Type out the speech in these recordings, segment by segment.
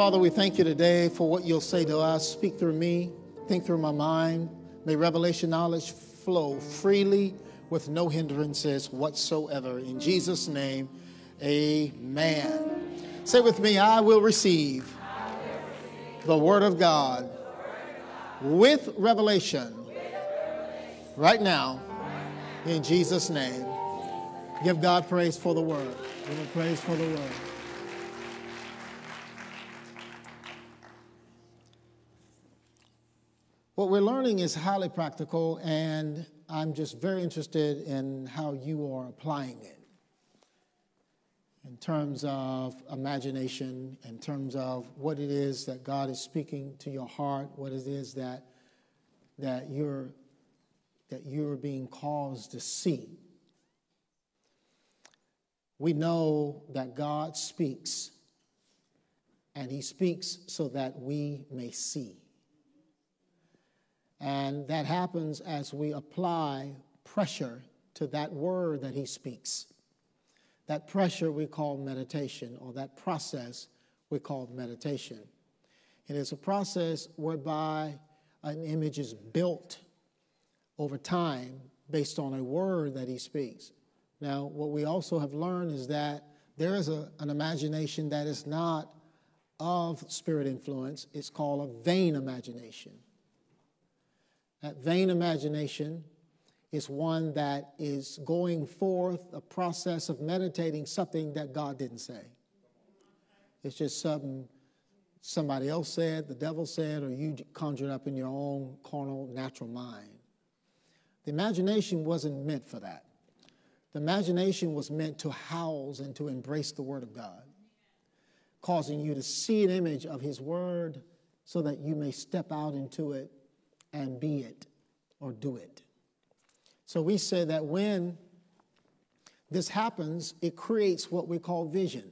Father, we thank you today for what you'll say to us. Speak through me, think through my mind. May revelation knowledge flow freely with no hindrances whatsoever. In Jesus' name, amen. Say with me, I will receive, the word of God, with revelation, right now in Jesus' name. Give God praise for the word. Give him praise for the word. What we're learning is highly practical, and I'm just very interested in how you are applying it in terms of imagination, in terms of what it is that God is speaking to your heart, what it is that, that, you're, that you're being caused to see. We know that God speaks, and He speaks so that we may see. And that happens as we apply pressure to that word that he speaks. That pressure we call meditation, or that process we call meditation. It is a process whereby an image is built over time based on a word that he speaks. Now, what we also have learned is that there is a, an imagination that is not of spirit influence, it's called a vain imagination. That vain imagination is one that is going forth a process of meditating something that God didn't say. It's just something somebody else said, the devil said, or you conjured up in your own carnal, natural mind. The imagination wasn't meant for that. The imagination was meant to house and to embrace the Word of God, causing you to see an image of His Word so that you may step out into it and be it or do it. So we say that when this happens, it creates what we call vision.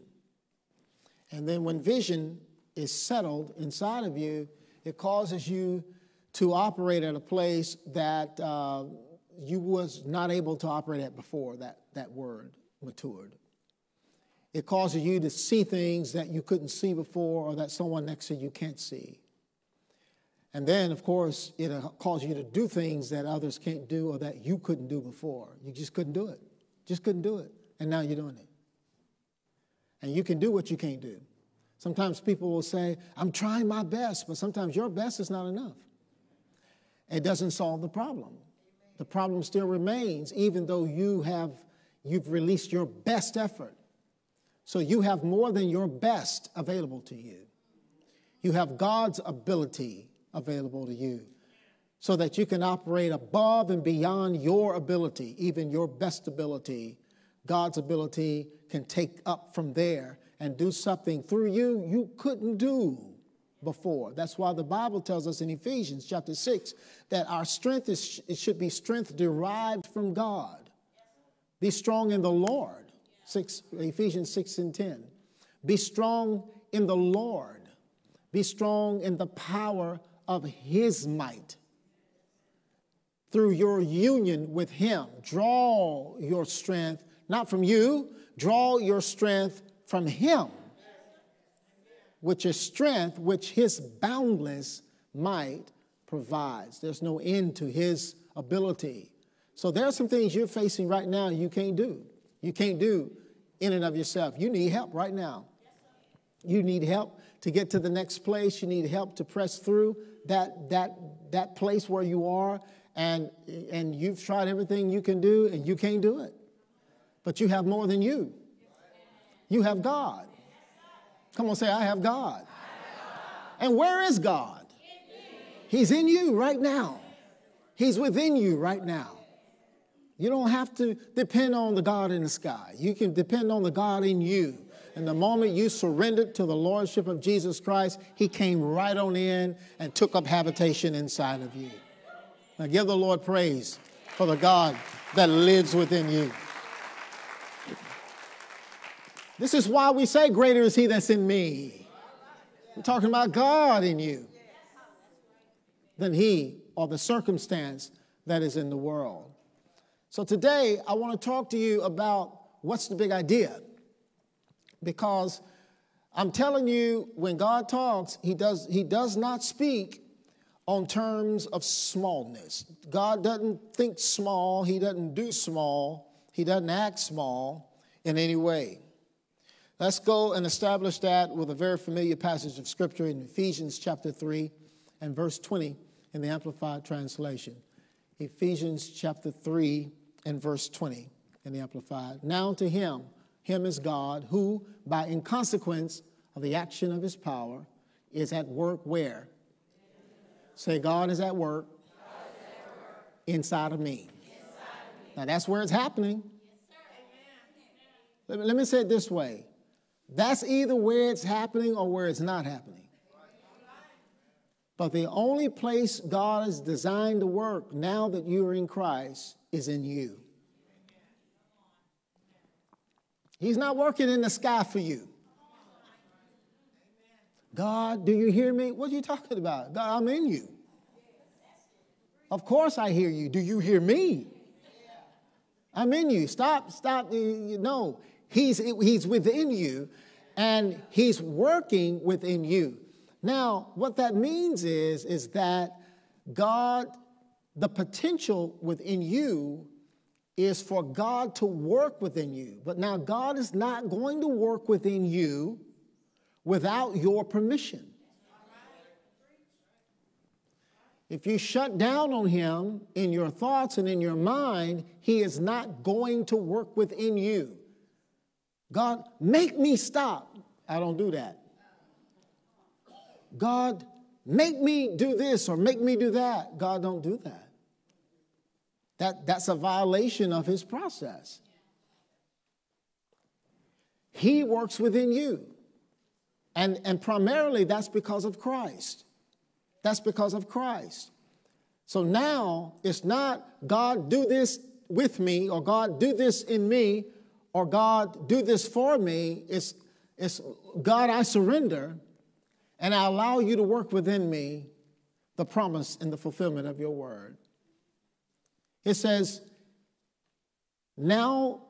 And then when vision is settled inside of you, it causes you to operate at a place that uh, you was not able to operate at before that, that word matured. It causes you to see things that you couldn't see before or that someone next to you can't see. And then, of course, it'll cause you to do things that others can't do or that you couldn't do before. You just couldn't do it. Just couldn't do it. And now you're doing it. And you can do what you can't do. Sometimes people will say, I'm trying my best, but sometimes your best is not enough. It doesn't solve the problem. The problem still remains, even though you have you've released your best effort. So you have more than your best available to you. You have God's ability available to you so that you can operate above and beyond your ability, even your best ability. God's ability can take up from there and do something through you you couldn't do before. That's why the Bible tells us in Ephesians chapter 6 that our strength is, it should be strength derived from God. Be strong in the Lord. 6, Ephesians 6 and 10. Be strong in the Lord. Be strong in the power of his might. Through your union with him, draw your strength, not from you, draw your strength from him, which is strength which his boundless might provides. There's no end to his ability. So there are some things you're facing right now you can't do. You can't do in and of yourself. You need help right now. You need help to get to the next place. You need help to press through that, that, that place where you are and, and you've tried everything you can do and you can't do it. But you have more than you. You have God. Come on, say, I have God. And where is God? He's in you right now. He's within you right now. You don't have to depend on the God in the sky. You can depend on the God in you. And the moment you surrendered to the Lordship of Jesus Christ, He came right on in and took up habitation inside of you. Now give the Lord praise for the God that lives within you. This is why we say, Greater is He that's in me. We're talking about God in you than He or the circumstance that is in the world. So today, I want to talk to you about what's the big idea because I'm telling you, when God talks, he does, he does not speak on terms of smallness. God doesn't think small, He doesn't do small, He doesn't act small in any way. Let's go and establish that with a very familiar passage of Scripture in Ephesians chapter 3 and verse 20 in the Amplified Translation. Ephesians chapter 3 and verse 20 in the Amplified. Now to Him, Him as God, who, by in consequence of the action of His power, is at work where? Say, God is at work, is at work. Inside, of me. inside of me. Now that's where it's happening. Yes, let, me, let me say it this way that's either where it's happening or where it's not happening. But the only place God is designed to work now that you are in Christ is in you. He's not working in the sky for you. God, do you hear me? What are you talking about? God, I'm in you. Of course I hear you. Do you hear me? I'm in you. Stop, stop. No, he's, he's within you and he's working within you. Now, what that means is, is that God, the potential within you is for God to work within you. But now God is not going to work within you without your permission. If you shut down on him in your thoughts and in your mind, he is not going to work within you. God, make me stop. I don't do that. God, make me do this or make me do that. God don't do that. That, that's a violation of his process. He works within you. And, and primarily that's because of Christ. That's because of Christ. So now it's not God do this with me or God do this in me or God do this for me. It's, it's God, I surrender and I allow you to work within me the promise and the fulfillment of your word. It says, now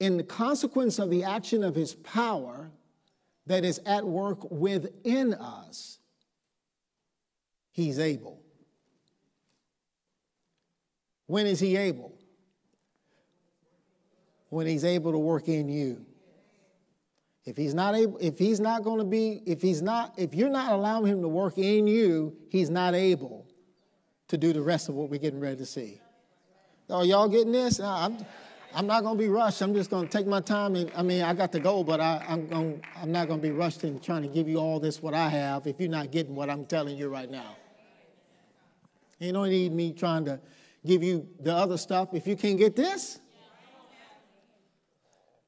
in the consequence of the action of his power, that is at work within us, he's able. When is he able? When he's able to work in you. If he's not able, if he's not going to be, if he's not, if you're not allowing him to work in you, he's not able to do the rest of what we're getting ready to see. Are y'all getting this? I'm, I'm not going to be rushed. I'm just going to take my time. And I mean, I got to go, but I, am going, I'm not going to be rushed in trying to give you all this what I have if you're not getting what I'm telling you right now. You don't need me trying to give you the other stuff if you can't get this.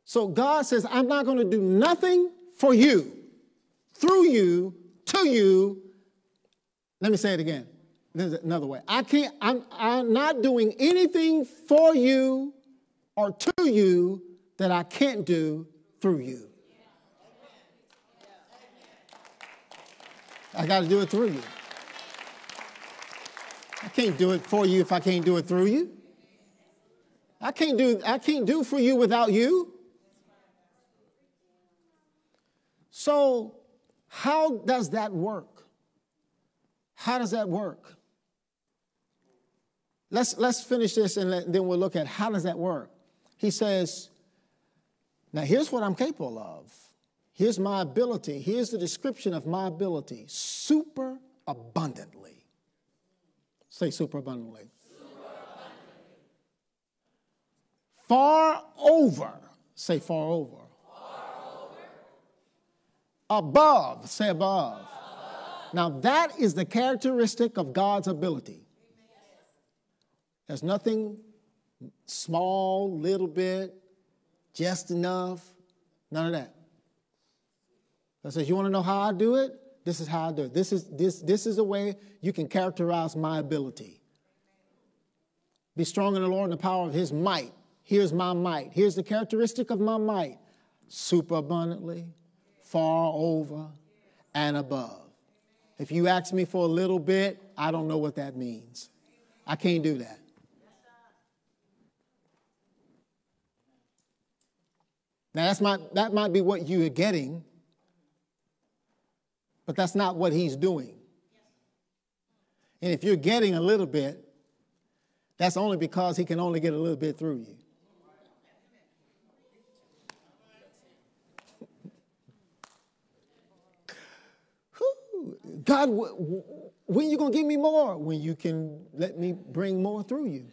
So God says, I'm not going to do nothing for you, through you, to you. Let me say it again. There's another way. I can't, I'm, I'm not doing anything for you or to you that I can't do through you. I got to do it through you. I can't do it for you if I can't do it through you. I can't do I can't do for you without you. So, how does that work? How does that work? Let's, let's finish this and let, then we'll look at how does that work. He says, Now here's what I'm capable of. Here's my ability. Here's the description of my ability super abundantly. Say super abundantly. Far over. Say far over. Far over. Above. Say above. above. Now that is the characteristic of God's ability. There's nothing small, little bit, just enough. None of that. I says, you want to know how I do it? This is how I do it. This is this this is a way you can characterize my ability. Be strong in the Lord and the power of his might. Here's my might. Here's the characteristic of my might. Super abundantly, far over, and above. If you ask me for a little bit, I don't know what that means. I can't do that. Now, that's my, that might be what you're getting, But that's not what he's doing. And if you're getting a little bit, that's only because he can only get a little bit through you. God, when are you going to give me more? When you can let me bring more through you.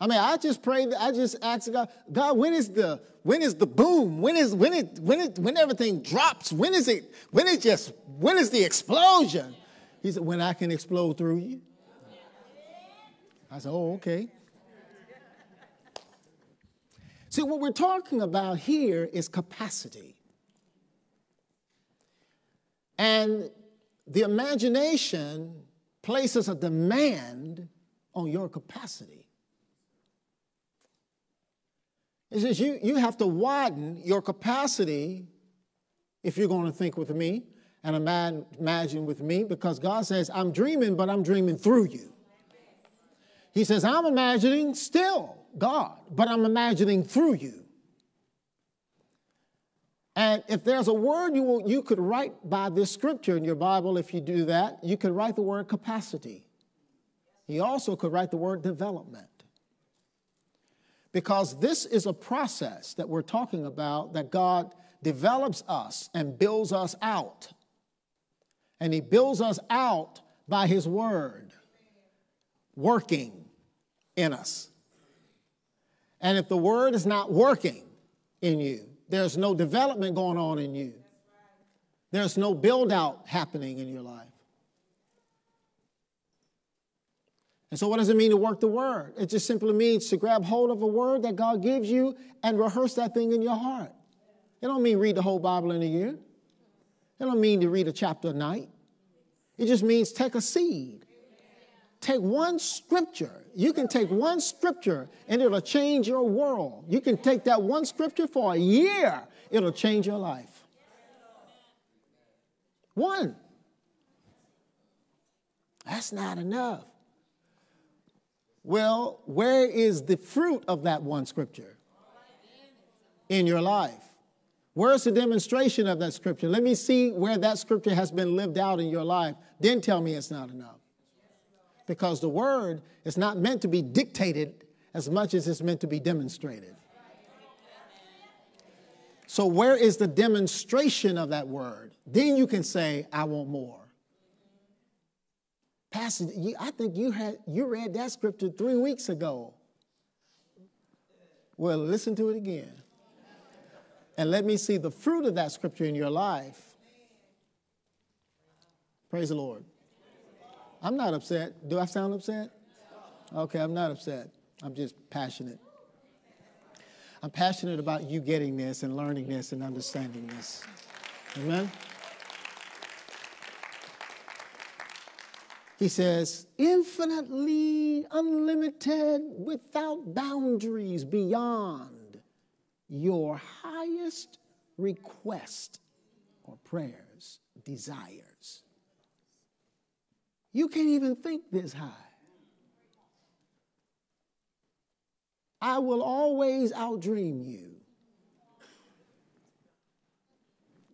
I mean, I just pray. I just ask God, God, when is the when is the boom? When is when it when it when everything drops? When is it? When it just when is the explosion? He said, when I can explode through you. I said, oh, okay. See, what we're talking about here is capacity. And the imagination places a demand on your capacity. It says you, you have to widen your capacity if you're going to think with me and imagine with me because God says, I'm dreaming, but I'm dreaming through you. He says, I'm imagining still God, but I'm imagining through you. And if there's a word you, will, you could write by this scripture in your Bible, if you do that, you could write the word capacity. You also could write the word development because this is a process that we're talking about that God develops us and builds us out. And He builds us out by His Word working in us. And if the Word is not working in you, there's no development going on in you, there's no build out happening in your life. And so, what does it mean to work the word? It just simply means to grab hold of a word that God gives you and rehearse that thing in your heart. It don't mean read the whole Bible in a year. It don't mean to read a chapter a night. It just means take a seed. Take one scripture. You can take one scripture and it'll change your world. You can take that one scripture for a year, it'll change your life. One. That's not enough. Well, where is the fruit of that one scripture in your life? Where's the demonstration of that scripture? Let me see where that scripture has been lived out in your life. Then tell me it's not enough. Because the word is not meant to be dictated as much as it's meant to be demonstrated. So, where is the demonstration of that word? Then you can say, I want more. Pastor, you, I think you had you read that scripture three weeks ago. Well, listen to it again. And let me see the fruit of that scripture in your life. Praise the Lord. I'm not upset. Do I sound upset? Okay, I'm not upset. I'm just passionate. I'm passionate about you getting this and learning this and understanding this. Amen. He says, infinitely unlimited, without boundaries, beyond your highest request or prayers, desires. You can't even think this high. I will always outdream you.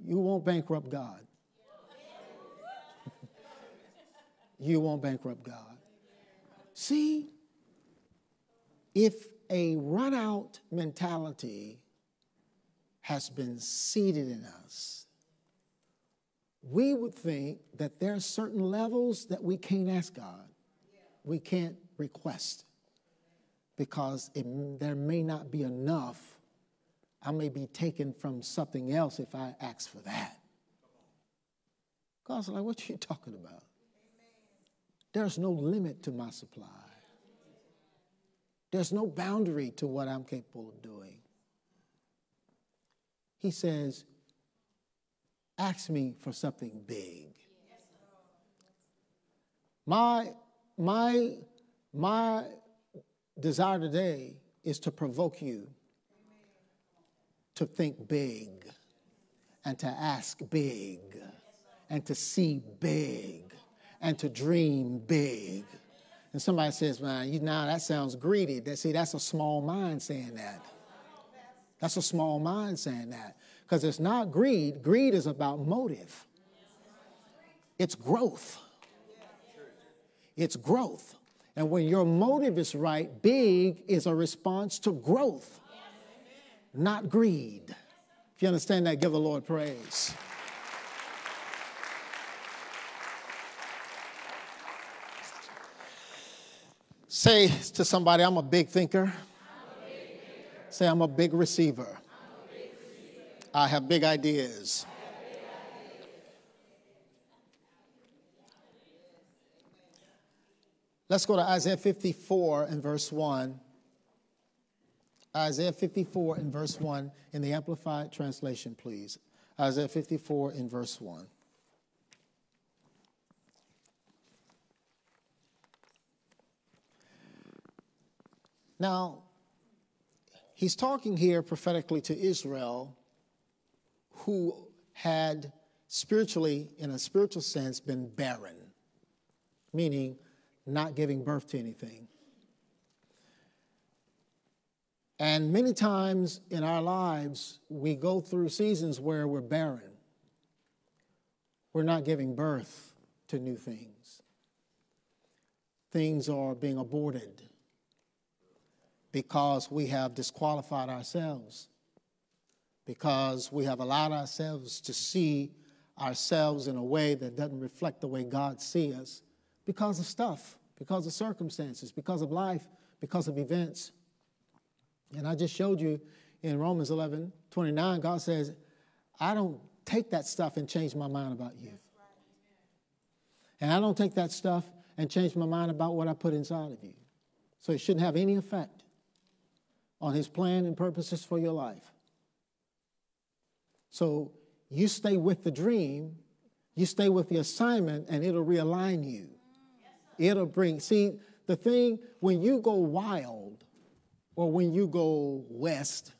You won't bankrupt God. You won't bankrupt God. See, if a run out mentality has been seeded in us, we would think that there are certain levels that we can't ask God, we can't request, because it, there may not be enough. I may be taken from something else if I ask for that. God's like, what are you talking about? There's no limit to my supply. There's no boundary to what I'm capable of doing. He says, Ask me for something big. My, my, my desire today is to provoke you to think big and to ask big and to see big and to dream big. And somebody says, man, you now that sounds greedy. That, see, that's a small mind saying that. That's a small mind saying that because it's not greed. Greed is about motive, it's growth. It's growth. And when your motive is right, big is a response to growth, not greed. If you understand that, give the Lord praise. Say to somebody, I'm a big thinker. Say, I'm a big receiver. I have big ideas. Let's go to Isaiah 54 and verse 1. Isaiah 54 and verse 1 in the Amplified Translation, please. Isaiah 54 in verse 1. Now, he's talking here prophetically to Israel, who had spiritually, in a spiritual sense, been barren, meaning not giving birth to anything. And many times in our lives, we go through seasons where we're barren. We're not giving birth to new things. Things are being aborted because we have disqualified ourselves, because we have allowed ourselves to see ourselves in a way that doesn't reflect the way God sees us because of stuff, because of circumstances, because of life, because of events. And I just showed you in Romans 11 29, God says, I don't take that stuff and change my mind about you. And I don't take that stuff and change my mind about what I put inside of you. So it shouldn't have any effect on his plan and purposes for your life. So you stay with the dream, you stay with the assignment, and it'll realign you. It'll bring, see, the thing, when you go wild, or when you go west,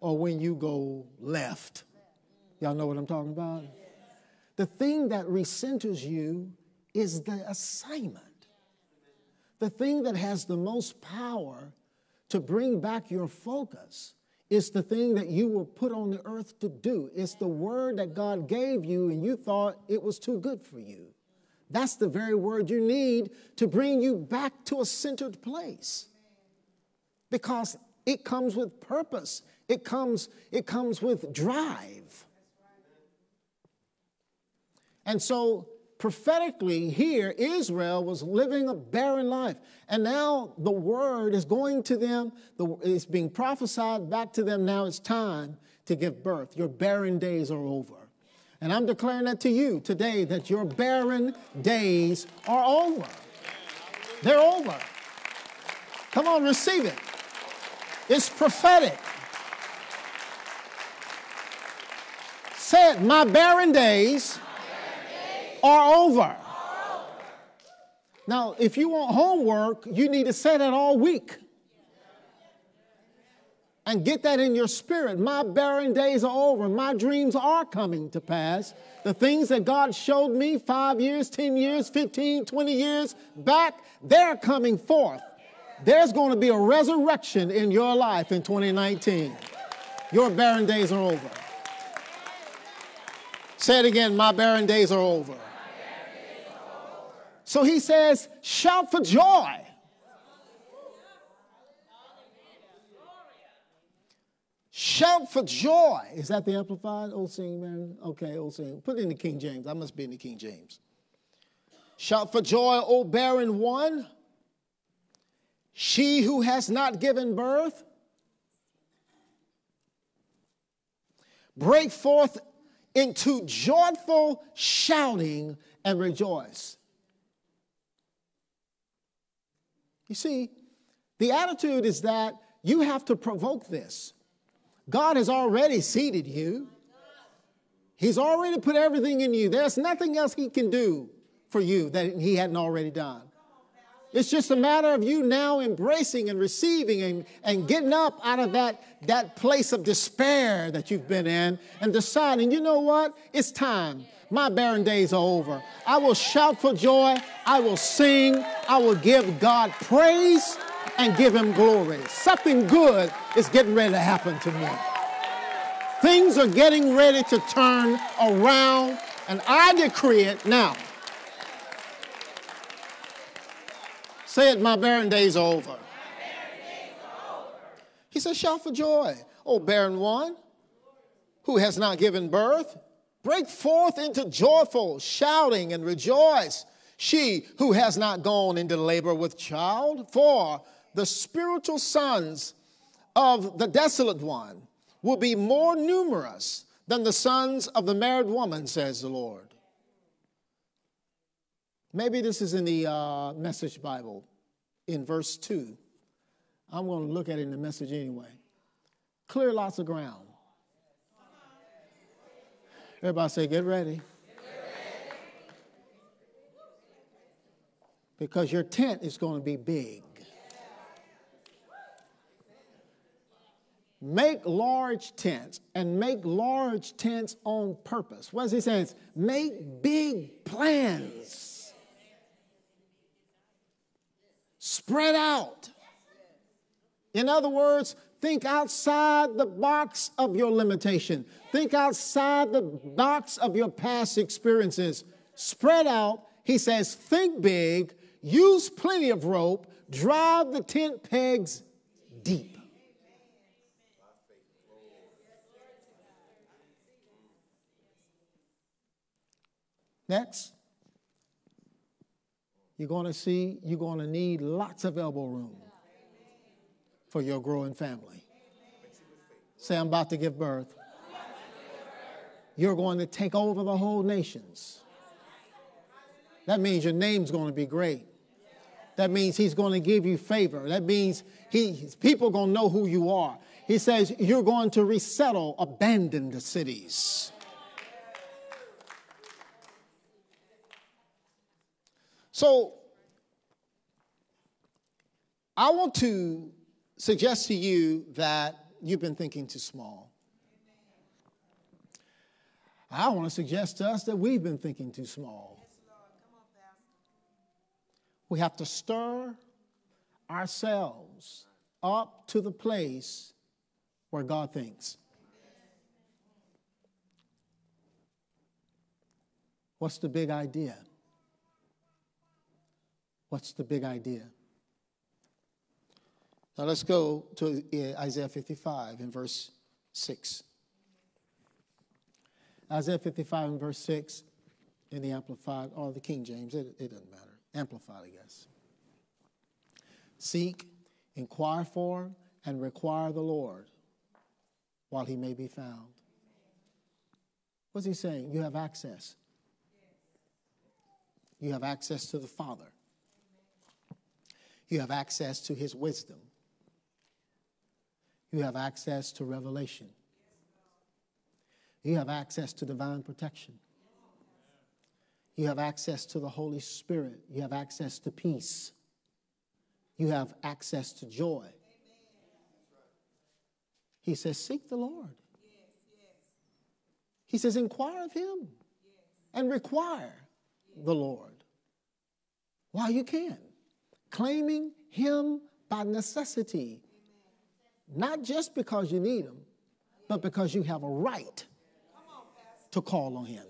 or when you go left, y'all know what I'm talking about? The thing that recenters you is the assignment. The thing that has the most power to bring back your focus is the thing that you were put on the earth to do. It's the word that God gave you and you thought it was too good for you. That's the very word you need to bring you back to a centered place. Because it comes with purpose. It comes, it comes with drive. And so prophetically here, Israel was living a barren life. And now the word is going to them, it's being prophesied back to them. Now it's time to give birth. Your barren days are over. And I'm declaring that to you today that your barren days are over. They're over. Come on, receive it. It's prophetic. Say it, my barren days are over. Now, if you want homework, you need to say that all week. And get that in your spirit. My barren days are over. My dreams are coming to pass. The things that God showed me five years, 10 years, 15, 20 years back, they're coming forth. There's going to be a resurrection in your life in 2019. Your barren days are over. Say it again, my barren days are over. So he says, shout for joy. Shout for joy. Is that the Amplified? Old sing, man. Okay, old sing. Put it in the King James. I must be in the King James. Shout for joy, O barren one. She who has not given birth. Break forth into joyful shouting and rejoice. You see, the attitude is that you have to provoke this. God has already seated you. He's already put everything in you. There's nothing else He can do for you that He hadn't already done. It's just a matter of you now embracing and receiving and, and getting up out of that, that place of despair that you've been in and deciding, you know what? It's time. My barren days are over. I will shout for joy. I will sing. I will give God praise and give him glory. Something good is getting ready to happen to me. Things are getting ready to turn around, and I decree it now. Say it, my barren days are over. He says, Shout for joy, O barren one who has not given birth. Break forth into joyful shouting and rejoice, she who has not gone into labor with child. For the spiritual sons of the desolate one will be more numerous than the sons of the married woman, says the Lord. Maybe this is in the uh, Message Bible in verse 2. I'm going to look at it in the message anyway. Clear lots of ground. Everybody say, get ready. Because your tent is going to be big. Make large tents and make large tents on purpose. What is he saying? Make big plans. Spread out. In other words, think outside the box of your limitation. Think outside the box of your past experiences. Spread out. He says, think big, use plenty of rope, drive the tent pegs deep. Next, you're going to see you're going to need lots of elbow room for your growing family. Say, I'm about to give birth. You're going to take over the whole nations. That means your name's going to be great. That means he's going to give you favor. That means he, people are going to know who you are. He says you're going to resettle abandoned cities. So I want to suggest to you that you've been thinking too small. I want to suggest to us that we've been thinking too small. We have to stir ourselves up to the place where God thinks. What's the big idea? What's the big idea? Now let's go to uh, Isaiah 55 in verse 6. Isaiah 55 and verse 6 in the Amplified or the King James, it, it doesn't matter. Amplified, I guess. Seek, inquire for, and require the Lord while he may be found. What's he saying? You have access. You have access to the Father. You have access to his wisdom you have access to revelation. You have access to divine protection. You have access to the Holy Spirit. You have access to peace. You have access to joy. He says, Seek the Lord. He says, Inquire of Him and require the Lord while you can, claiming Him by necessity not just because you need him, but because you have a right to call on him.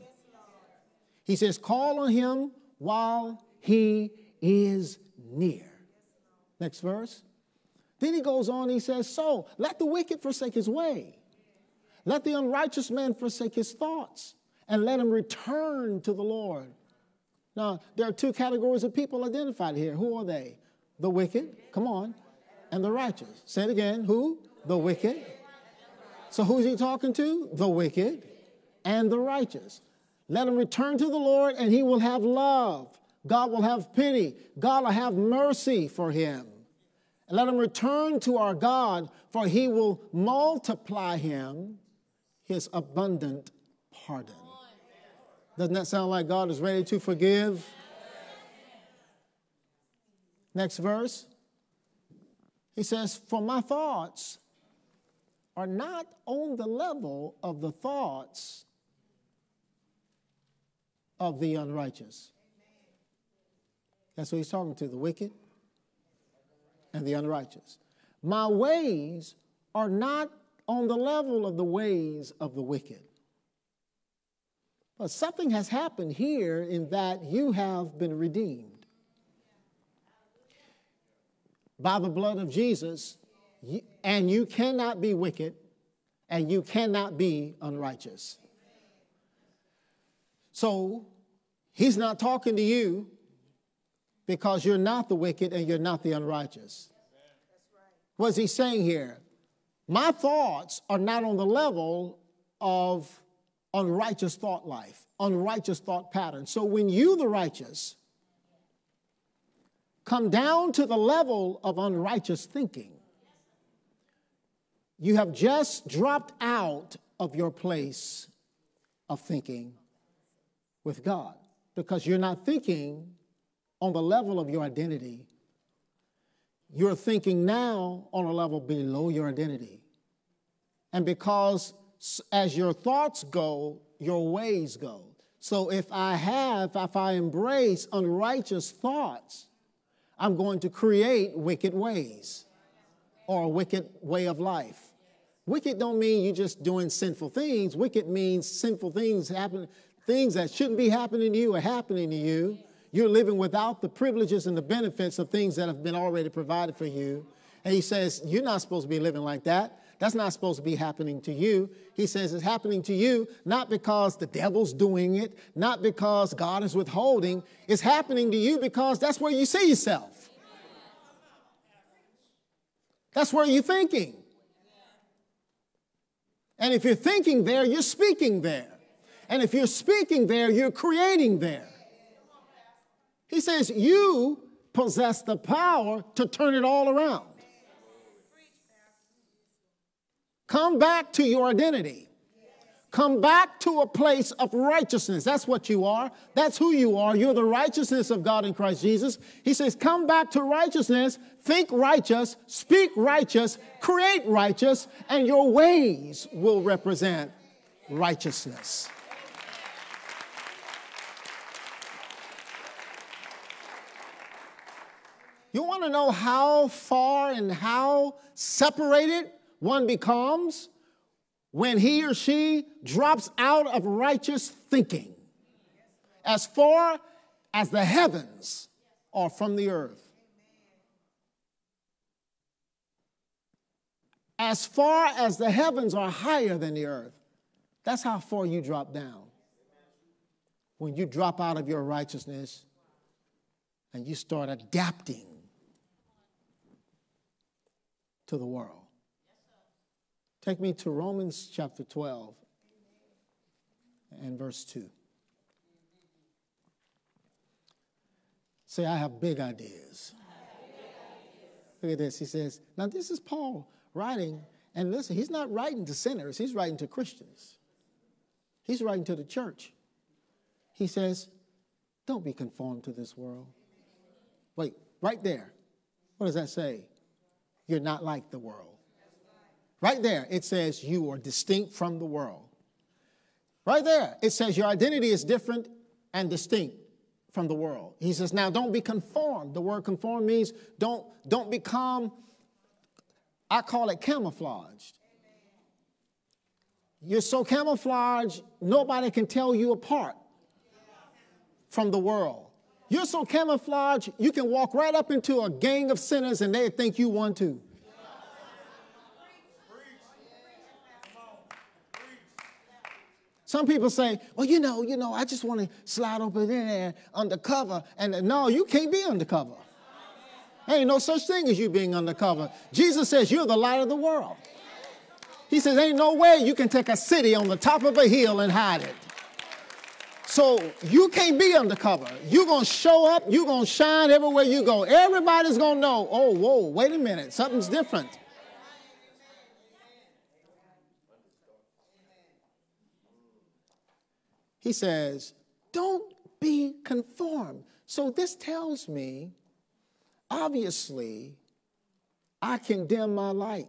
He says, Call on him while he is near. Next verse. Then he goes on, he says, So let the wicked forsake his way, let the unrighteous man forsake his thoughts, and let him return to the Lord. Now, there are two categories of people identified here. Who are they? The wicked, come on, and the righteous. Say it again. Who? The wicked. So who's he talking to? The wicked and the righteous. Let him return to the Lord and he will have love. God will have pity. God will have mercy for him. And let him return to our God, for he will multiply him his abundant pardon. Doesn't that sound like God is ready to forgive? Next verse. He says, For my thoughts are not on the level of the thoughts of the unrighteous. That's what he's talking to the wicked and the unrighteous. My ways are not on the level of the ways of the wicked. But something has happened here in that you have been redeemed. By the blood of Jesus, and you cannot be wicked, and you cannot be unrighteous. So, he's not talking to you because you're not the wicked and you're not the unrighteous. What's he saying here? My thoughts are not on the level of unrighteous thought life, unrighteous thought pattern. So when you, the righteous, come down to the level of unrighteous thinking, you have just dropped out of your place of thinking with God because you're not thinking on the level of your identity. You're thinking now on a level below your identity. And because as your thoughts go, your ways go. So if I have, if I embrace unrighteous thoughts, I'm going to create wicked ways or a wicked way of life. Wicked don't mean you're just doing sinful things. Wicked means sinful things happen, things that shouldn't be happening to you are happening to you. You're living without the privileges and the benefits of things that have been already provided for you. And he says, You're not supposed to be living like that. That's not supposed to be happening to you. He says it's happening to you not because the devil's doing it, not because God is withholding. It's happening to you because that's where you see yourself. That's where you're thinking. And if you're thinking there, you're speaking there. And if you're speaking there, you're creating there. He says, You possess the power to turn it all around. Come back to your identity. Come back to a place of righteousness. That's what you are. That's who you are. You're the righteousness of God in Christ Jesus. He says, Come back to righteousness, think righteous, speak righteous, create righteous, and your ways will represent righteousness. You want to know how far and how separated one becomes when he or she drops out of righteous thinking as far as the heavens are from the earth. As far as the heavens are higher than the earth, that's how far you drop down. When you drop out of your righteousness and you start adapting to the world. Take me to Romans chapter 12 and verse 2. Say, I have big ideas. Look at this. He says, now this is Paul writing, and listen, he's not writing to sinners, he's writing to Christians. He's writing to the church. He says, don't be conformed to this world. Wait, right there. What does that say? You're not like the world. Right there, it says you are distinct from the world. Right there, it says your identity is different and distinct from the world. He says, now don't be conformed. The word conform means don't, don't become, I call it camouflaged. You're so camouflaged, nobody can tell you apart from the world. You're so camouflaged, you can walk right up into a gang of sinners and they think you one too. Some people say, well, you know, you know, I just want to slide over in there undercover. And no, you can't be undercover. There ain't no such thing as you being undercover. Jesus says you're the light of the world. He says, ain't no way you can take a city on the top of a hill and hide it. So you can't be undercover. You're going to show up, you're going to shine everywhere you go. Everybody's going to know, oh, whoa, wait a minute, something's different. He says, Don't be conformed. So this tells me, obviously, I can dim my light.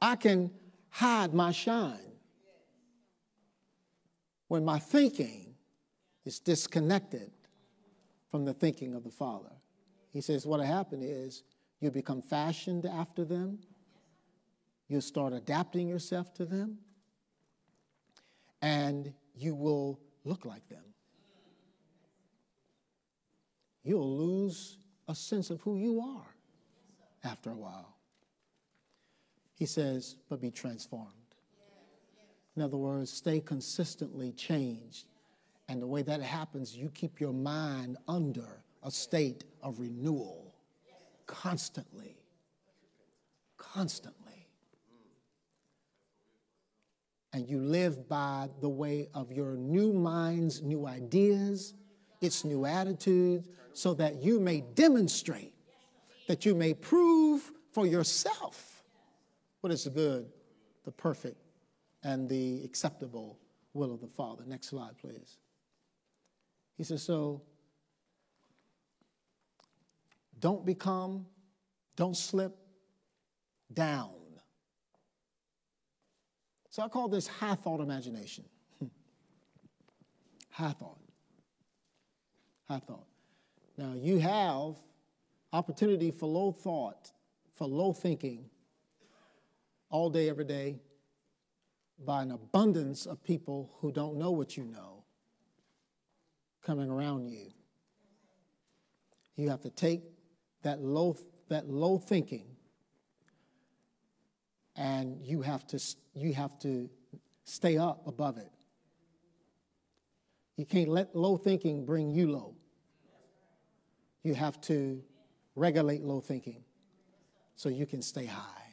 I can hide my shine when my thinking is disconnected from the thinking of the Father. He says, What'll happen is you become fashioned after them, you'll start adapting yourself to them, and you will look like them. You'll lose a sense of who you are after a while. He says, but be transformed. In other words, stay consistently changed. And the way that happens, you keep your mind under a state of renewal constantly. Constantly. And you live by the way of your new minds, new ideas, its new attitudes, so that you may demonstrate, that you may prove for yourself what is the good, the perfect, and the acceptable will of the Father. Next slide, please. He says, So don't become, don't slip down. So I call this high thought imagination. high thought. High thought. Now you have opportunity for low thought, for low thinking all day, every day, by an abundance of people who don't know what you know coming around you. You have to take that low, that low thinking and you have to, you have to stay up above it. You can't let low thinking bring you low. You have to regulate low thinking so you can stay high.